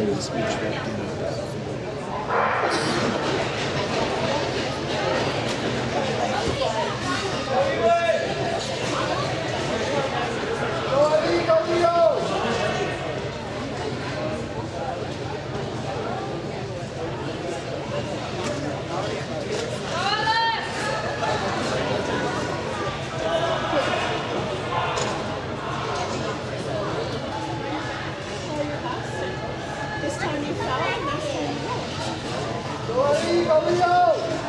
There's a speech back in. You don't.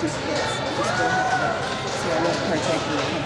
just yes, just don't have that. So I won't partake in it.